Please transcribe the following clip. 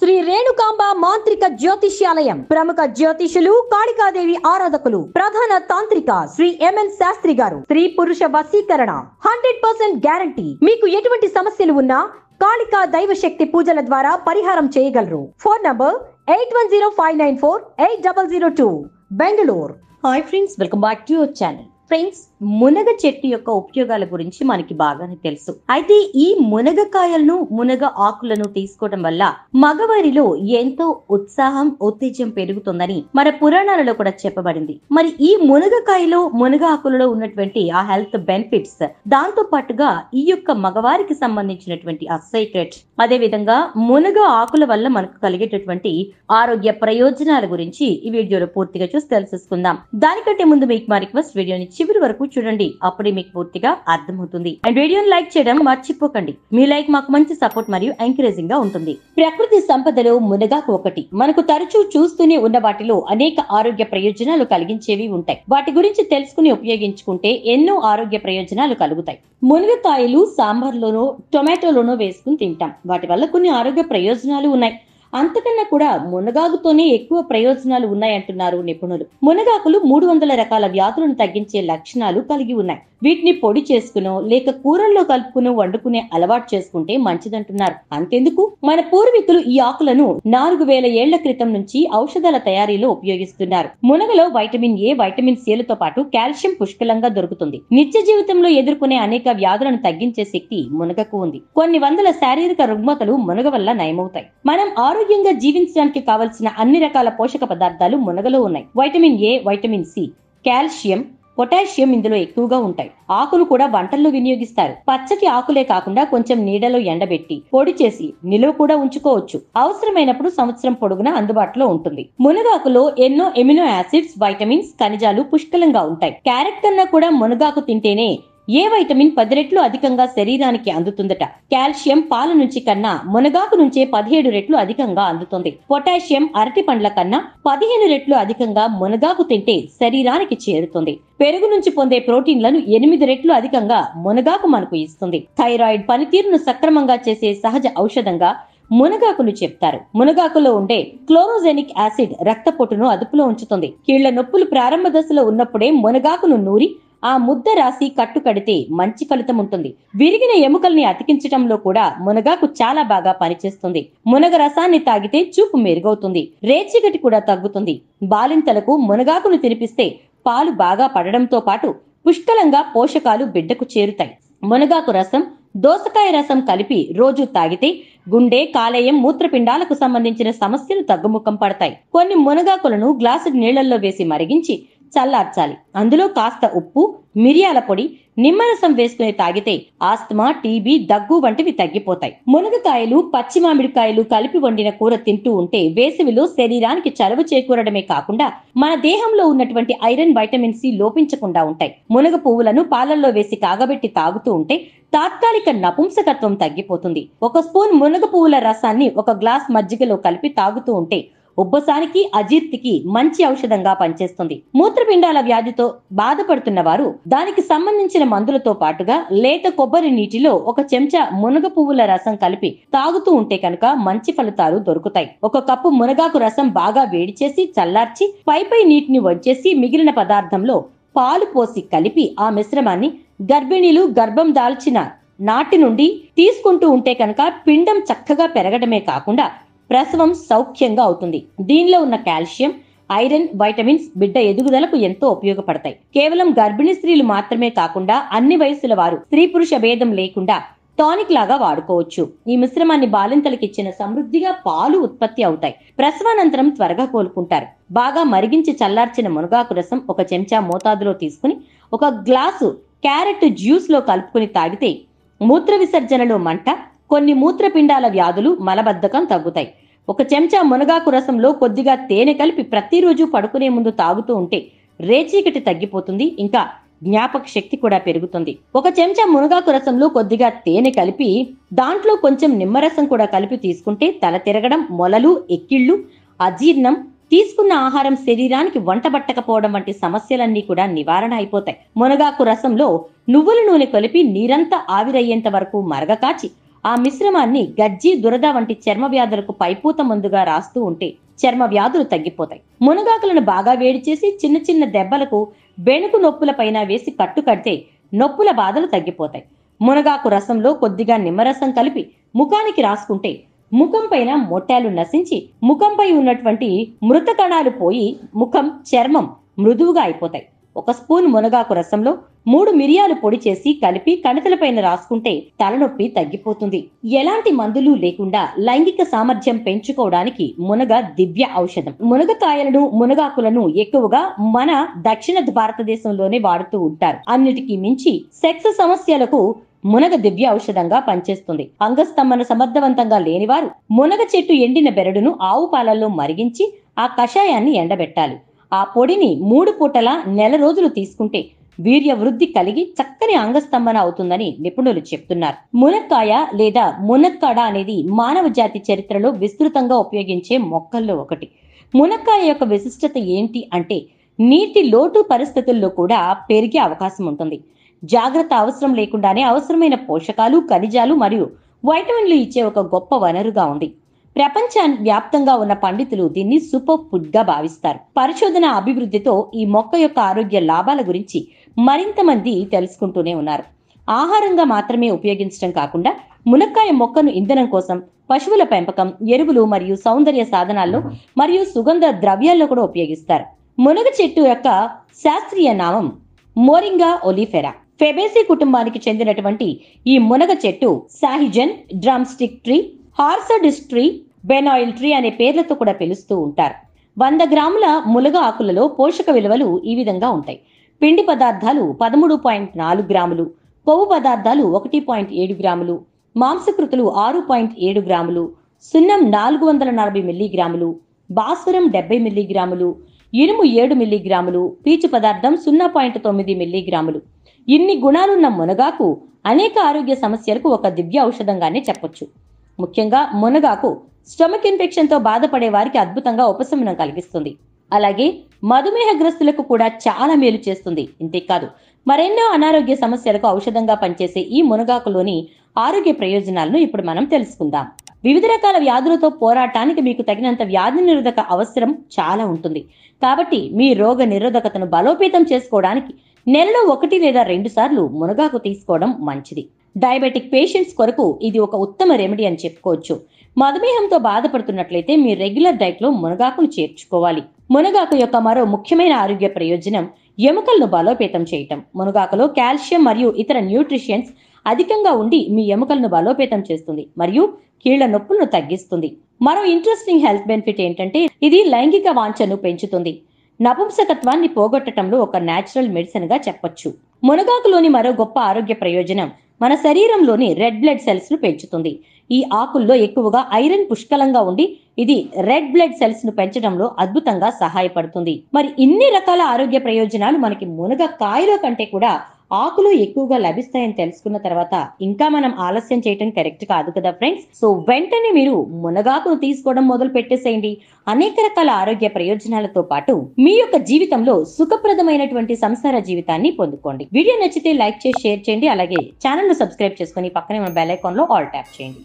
శ్రీ రేణుకాంబ మాంత్రిక జ్యోతిష్యాలయం ప్రముఖ జ్యోతిషులు కాళికాదేవి ఆరాధకులు ప్రధాన తాంత్రిక శ్రీ ఎంఎన్ శాస్త్రి గారు. స్త్రీ పురుష వశీకరణ హండ్రెడ్ పర్సెంట్ గ్యారంటీ. మీకు ఎటువంటి సమస్యలు ఉన్నా కాళికా దైవ శక్తి పూజల ద్వారా పరిహారం చేయగలరు. Phone number eight one zero five nine four eight double zero two Bengaluru. Hi friends welcome back to your channel. Friends మునగ చెట్టు యొక్క ఉపయోగాల గురించి మనకి బాగానే తెలుసు. అయితే ఈ మునగకాయలను మునగ ఆకులను తీసుకోవడం వల్ల మగవారిలో ఎంతో ఉత్సాహం ఉత్తేజం పెరుగుతుందని మన పురాణాలలో కూడా చెప్పబడింది. మరి ఈ మునగకాయలో మునగ ఆకులలో ఉన్నటువంటి ఆ హెల్త్ బెనిఫిట్స్ దాంతో పాటుగా ఈ యొక్క మగవారికి సంబంధించినటువంటి ఆ సీక్రెట్ అదే విధంగా మునగ ఆకుల వల్ల మనకు కలిగేటటువంటి ఆరోగ్య ప్రయోజనాల గురించి ఈ వీడియోలో పూర్తిగా చూసి తెలుసుకుందాం. దానికంటే ముందు మీకు మా రిక్వెస్ట్ వీడియోని చివరి వరకు చూడండి. అప్పుడే మీకు పూర్తిగా అర్థమవుతుంది. అండ్ వీడియోని లైక్ చేయడం మర్చిపోకండి. మీ లైక్ మాకు మంచి సపోర్ట్ మరియు ఎంకరేజింగ్గా ఉంటుంది. ప్రకృతి సంపదలో మునగాకు ఒకటి. మనకు తరచూ చూస్తూనే ఉన్న వాటిలో అనేక ఆరోగ్య ప్రయోజనాలు కలిగించేవి ఉంటాయి. వాటి గురించి తెలుసుకుని ఉపయోగించుకుంటే ఎన్నో ఆరోగ్య ప్రయోజనాలు కలుగుతాయి. మునగకాయలు సాంబార్లోనో టొమాటోలోనో వేసుకుని తింటాం. వాటి వల్ల కొన్ని ఆరోగ్య ప్రయోజనాలు ఉన్నాయి. అంతకన్నా కూడా మునగాకుతోనే ఎక్కువ ప్రయోజనాలు ఉన్నాయంటున్నారు నిపుణులు. మునగాకులు మూడు వందల రకాల వ్యాధులను తగ్గించే లక్షణాలు కలిగి ఉన్నాయి. వీటిని పొడి చేసుకునో లేక కూరల్లో కలుపుకునో వండుకునే అలవాటు చేసుకుంటే మంచిదంటున్నారు. అంతెందుకు? మన పూర్వీకులు ఈ ఆకులను నాలుగు వేల ఏళ్ళ క్రితం నుంచి ఔషధాల తయారీలో ఉపయోగిస్తున్నారు. మునగలో వైటమిన్ ఏ వైటమిన్ సిలతో పాటు కాల్షియం పుష్కలంగా దొరుకుతుంది. నిత్య జీవితంలో ఎదుర్కొనే అనేక వ్యాధులను తగ్గించే శక్తి మునగకు ఉంది. కొన్ని వందల శారీరక రుగ్మతలు మునగ వల్ల నయమవుతాయి. మనం ఆరోగ్య ఆరోగ్యంగా జీవించడానికి కావలసిన అన్ని రకాల పోషక పదార్థాలు మునగలో ఉన్నాయి. Vitamin A vitamin C calcium potassium ఇందులో ఎక్కువగా ఉంటాయి. ఆకులు కూడా వంటల్లో వినియోగిస్తారు. పచ్చటి ఆకులే కాకుండా కొంచెం నీడలో ఎండబెట్టి పొడి చేసి నిలువ కూడా ఉంచుకోవచ్చు. అవసరమైనప్పుడు సంవత్సరం పొడుగునా అందుబాటులో ఉంటుంది. మునగాకులో ఎన్నో ఎమినో యాసిడ్స్ వైటమిన్స్ ఖనిజాలు పుష్కలంగా ఉంటాయి. క్యారెట్ కన్నా కూడా మునగాకు తింటేనే ఏ వైటమిన్ పది రెట్లు అధికంగా శరీరానికి అందుతుందట? కాల్షియం పాల నుంచి కన్నా మునగాకు నుంచే పదిహేడు రెట్లు అధికంగా అందుతుంది. పొటాషియం అరటి పండ్ల కన్నా పదిహేను రెట్లు అధికంగా మునగాకు తింటే శరీరానికి చేరుతుంది. పెరుగు నుంచి పొందే ప్రోటీన్లను ఎనిమిది రెట్లు అధికంగా మునగాకు మనకు ఇస్తుంది. థైరాయిడ్ పనితీరును సక్రమంగా చేసే సహజ ఔషధంగా మునగాకును చెప్తారు. మునగాకులో ఉండే క్లోరోజెనిక్ యాసిడ్ రక్తపోటును అదుపులో ఉంచుతుంది. కీళ్ళ నొప్పులు ప్రారంభ దశలో ఉన్నప్పుడే మునగాకును నూరి ఆ ముద్ద రాసి కట్టు కడితే మంచి ఫలితం ఉంటుంది. విరిగిన ఎముకల్ని అతికించటంలో కూడా మునగాకు చాలా బాగా పనిచేస్తుంది. మునగ రసాన్ని తాగితే చూపు మెరుగవుతుంది. రేచిగటి కూడా తగ్గుతుంది. బాలింతలకు మునగాకును తినిపిస్తే పాలు బాగా పడడంతో పాటు పుష్కలంగా పోషకాలు బిడ్డకు చేరుతాయి. మునగాకు రసం దోసకాయ రసం కలిపి రోజు తాగితే గుండె కాలేయం మూత్రపిండాలకు సంబంధించిన సమస్యలు తగ్గుముఖం పడతాయి. కొన్ని మునగాకులను గ్లాసు నీళ్ళలో వేసి మరిగించి చల్లార్చాలి. అందులో కాస్త ఉప్పు మిరియాల పొడి నిమ్మరసం వేసుకుని తాగితే ఆస్తమా టీబీ దగ్గు వంటివి తగ్గిపోతాయి. మునగకాయలు పచ్చి మామిడికాయలు కలిపి వండిన కూర తింటూ ఉంటే వేసవిలో శరీరానికి చలవ చేకూరడమే కాకుండా మన దేహంలో ఉన్నటువంటి ఐరన్ వైటమిన్ సి లోపించకుండా ఉంటాయి. మునగ పువ్వులను పాలల్లో వేసి కాగబెట్టి తాగుతూ ఉంటే తాత్కాలిక నపుంసకత్వం తగ్గిపోతుంది. ఒక స్పూన్ మునగ పువ్వుల రసాన్ని ఒక గ్లాస్ మజ్జిగలో కలిపి తాగుతూ ఉంటే ఉబ్బసానికి అజీర్తికి మంచి ఔషధంగా పనిచేస్తుంది. మూత్రపిండాల వ్యాధితో బాధపడుతున్న వారు దానికి సంబంధించిన మందులతో పాటుగా లేత కొబ్బరి నీటిలో ఒక చెంచా మునగ పువ్వుల రసం కలిపి తాగుతూ ఉంటే కనుక మంచి ఫలితాలు దొరుకుతాయి. ఒక కప్పు మునగాకు రసం బాగా వేడి చేసి చల్లార్చి పైపై నీటిని వంచేసి మిగిలిన పదార్థంలో పాలు పోసి కలిపి ఆ మిశ్రమాన్ని గర్భిణీలు గర్భం దాల్చిన నాటి నుండి తీసుకుంటూ ఉంటే కనుక పిండం చక్కగా పెరగడమే కాకుండా ప్రసవం సౌఖ్యంగా అవుతుంది. దీనిలో ఉన్న కాల్షియం ఐరన్ వైటమిన్స్ బిడ్డ ఎదుగుదలకు ఎంతో ఉపయోగపడతాయి. కేవలం గర్భిణీ స్త్రీలు మాత్రమే కాకుండా అన్ని వయసుల వారు స్త్రీ పురుష భేదం లేకుండా టానిక్ లాగా వాడుకోవచ్చు. ఈ మిశ్రమాన్ని బాలింతలకు ఇచ్చిన సమృద్ధిగా పాలు ఉత్పత్తి అవుతాయి. ప్రసవానంతరం త్వరగా కోలుకుంటారు. బాగా మరిగించి చల్లార్చిన మునగాకు రసం ఒక చెంచా మోతాదులో తీసుకుని ఒక గ్లాసు క్యారెట్ జ్యూస్లో కలుపుకుని తాగితే మూత్ర విసర్జనలో మంట కొన్ని మూత్రపిండాల వ్యాధులు మలబద్ధకం తగ్గుతాయి. ఒక చెంచా మునగాకు రసంలో కొద్దిగా తేనె కలిపి ప్రతిరోజు పడుకునే ముందు తాగుతూ ఉంటే రేచీకటి తగ్గిపోతుంది ఇంకా జ్ఞాపక శక్తి కూడా పెరుగుతుంది. ఒక చెంచా మునగాకు రసంలో కొద్దిగా తేనె కలిపి దాంట్లో కొంచెం నిమ్మరసం కూడా కలిపి తీసుకుంటే తల తిరగడం మొలలు ఎక్కిళ్ళు అజీర్ణం తీసుకున్న ఆహారం శరీరానికి వంట పట్టకపోవడం వంటి సమస్యలన్నీ కూడా నివారణ అయిపోతాయి. మునగాకు రసంలో నువ్వుల నూనె కలిపి నీరంతా ఆవిరయ్యేంత వరకు మరగకాచి ఆ మిశ్రమాన్ని గజ్జి దురద వంటి చర్మ వ్యాధులకు పైపూత మందుగా రాస్తూ ఉంటే చర్మ వ్యాధులు తగ్గిపోతాయి. మునగాకులను బాగా వేడి చేసి చిన్న చిన్న దెబ్బలకు బెణుకు నొప్పుల పైన వేసి కట్టు కడితే నొప్పుల బాధలు తగ్గిపోతాయి. మునగాకు రసంలో కొద్దిగా నిమ్మరసం కలిపి ముఖానికి రాసుకుంటే ముఖం పైన మొట్టాలు నశించి ముఖంపై ఉన్నటువంటి మృత కణాలు పోయి ముఖం చర్మం మృదువుగా అయిపోతాయి. ఒక స్పూన్ మునగాకు రసంలో మూడు మిరియాలు పొడి చేసి కలిపి కణతలపైన రాసుకుంటే తలనొప్పి తగ్గిపోతుంది. ఎలాంటి మందులు లేకుండా లైంగిక సామర్థ్యం పెంచుకోవడానికి మునగ దివ్య ఔషధం. మునగకాయలను మునగాకులను ఎక్కువగా మన దక్షిణ భారతదేశంలోనే వాడుతూ ఉంటారు. అన్నిటికీ మించి సెక్స్ సమస్యలకు మునగ దివ్య ఔషధంగా పనిచేస్తుంది. అంగస్తంభన సమర్థవంతంగా లేనివారు మునగ చెట్టు ఎండిన బెరడును ఆవు పాలల్లో మరిగించి ఆ కషాయాన్ని ఎండబెట్టాలి. ఆ పొడిని మూడు పూటల నెల రోజులు తీసుకుంటే వీర్య వృద్ధి కలిగి చక్కని అంగస్తంభన అవుతుందని నిపుణులు చెప్తున్నారు. మునక్కాయ లేదా మునక్కాడ అనేది మానవ జాతి చరిత్రలో విస్తృతంగా ఉపయోగించే మొక్కల్లో ఒకటి. మునక్కాయ యొక్క విశిష్టత ఏంటి అంటే నీటి లోటు పరిస్థితుల్లో కూడా పెరిగే అవకాశం ఉంటుంది. జాగ్రత్త అవసరం లేకుండానే అవసరమైన పోషకాలు ఖనిజాలు మరియు వైటమిన్లు ఇచ్చే ఒక గొప్ప వనరుగా ఉంది. ప్రపంచ వ్యాప్తంగా ఉన్న పండితులు దీన్ని సూపర్ ఫుడ్గా భావిస్తారు. పరిశోధన అభివృద్ధితో ఈ మొక్క యొక్క ఆరోగ్య లాభాల గురించి మరింత మంది తెలుసుకుంటూనే ఉన్నారు. ఆహారంగా మాత్రమే ఉపయోగించడం కాకుండా మునక్కాయ మొక్కను ఇంధనం కోసం పశువుల పెంపకం ఎరువులు మరియు సౌందర్య సాధనాల్లో మరియు సుగంధ ద్రవ్యాల్లో కూడా ఉపయోగిస్తారు. మునగ చెట్టు యొక్క శాస్త్రీయ నామం మోరింగా ఒలిఫెరా. ఫెబేసి కుటుంబానికి చెందినటువంటి ఈ మునగ చెట్టు సాహిజన్ drumstick tree horseradish tree ben oil tree అనే పేర్లతో కూడా పిలుస్తూ ఉంటారు. వంద గ్రాముల ములగ ఆకులలో పోషక విలువలు ఈ విధంగా ఉంటాయి. పిండి పదార్థాలు పదమూడు పాయింట్ నాలుగు గ్రాములు కొవ్వు పదార్థాలు ఒకటి పాయింట్ ఏడు గ్రాములు మాంసకృతులు ఆరు పాయింట్ ఏడు గ్రాములు సున్నం నాలుగు వందల నలభై మిల్లీగ్రాములు భాస్వరం డెబ్బై మిల్లీగ్రాములు ఇనుము ఏడు మిల్లీగ్రాములు పీచు పదార్థం సున్నా పాయింట్ తొమ్మిది మిల్లీగ్రాములు. ఇన్ని గుణాలున్న మునగాకు అనేక ఆరోగ్య సమస్యలకు ఒక దివ్య ఔషధంగానే చెప్పొచ్చు. ముఖ్యంగా మునగాకు స్టమక్ ఇన్ఫెక్షన్తో బాధపడే వారికి అద్భుతంగా ఉపశమనం కలిగిస్తుంది. అలాగే మధుమేహగ్రస్తులకు కూడా చాలా మేలు చేస్తుంది. ఇంతేకాదు మరెన్నో అనారోగ్య సమస్యలకు ఔషధంగా పనిచేసే ఈ మునగాకులోని ఆరోగ్య ప్రయోజనాలను ఇప్పుడు మనం తెలుసుకుందాం. వివిధ రకాల వ్యాధులతో పోరాటానికి మీకు తగినంత వ్యాధి నిరోధక అవసరం చాలా ఉంటుంది. కాబట్టి మీ రోగ నిరోధకతను బలోపేతం చేసుకోవడానికి నెలలో ఒకటి లేదా రెండు సార్లు మునగాకు తీసుకోవడం మంచిది. డయాబెటిక్ పేషెంట్స్ కొరకు ఇది ఒక ఉత్తమ రెమెడీ అని చెప్పుకోవచ్చు. మధుమేహంతో బాధపడుతున్నట్లయితే మీ రెగ్యులర్ డైట్లో మునగాకును చేర్చుకోవాలి. మునగాకు యొక్క మరో ముఖ్యమైన ఆరోగ్య ప్రయోజనం ఎముకలను బలోపేతం చేయటం. మునగాకులో కాల్షియం మరియు ఇతర న్యూట్రిషన్స్ అధికంగా ఉండి మీ ఎముకలను బలోపేతం చేస్తుంది మరియు కీళ్ళ నొప్పులను తగ్గిస్తుంది. మరో ఇంట్రెస్టింగ్ హెల్త్ బెనిఫిట్ ఏంటంటే ఇది లైంగిక వాంఛను పెంచుతుంది. నపుంసకత్వాన్ని పోగొట్టడంలో ఒక నేచురల్ మెడిసిన్గా చెప్పొచ్చు. మునగాకులోని మరో గొప్ప ఆరోగ్య ప్రయోజనం మన శరీరంలోని రెడ్ బ్లడ్ సెల్స్ను పెంచుతుంది. ఈ ఆకుల్లో ఎక్కువగా ఐరన్ పుష్కలంగా ఉండి ఇది రెడ్ బ్లడ్ సెల్స్ను పెంచడంలో అద్భుతంగా సహాయపడుతుంది. మరి ఇన్ని రకాల ఆరోగ్య ప్రయోజనాలు మనకి మునగ కాయలో కంటే కూడా ఆకులు ఎక్కువగా లభిస్తాయని తెలుసుకున్న తర్వాత ఇంకా మనం ఆలస్యం చేయటం కరెక్ట్ కాదు కదా ఫ్రెండ్స్ సో వెంటనే మీరు మునగాకును తీసుకోవడం మొదలు పెట్టేసేయండి. అనేక రకాల ఆరోగ్య ప్రయోజనాలతో పాటు మీ యొక్క జీవితంలో సుఖప్రదమైనటువంటి సంసార జీవితాన్ని పొందుకోండి. వీడియో నచ్చితే లైక్ చేసి షేర్ చేయండి. అలాగే ఛానల్ను సబ్స్క్రైబ్ చేసుకుని పక్కనే మన బెల్ ఐకాన్లో ఆల్ ట్యాప్ చేయండి.